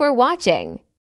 for watching.